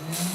Mm-hmm.